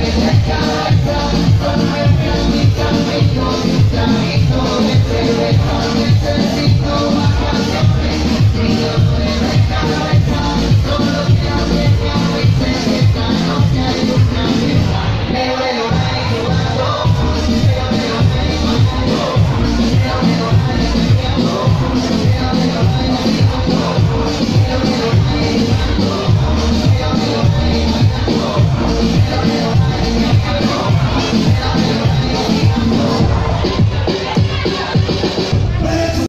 we take on.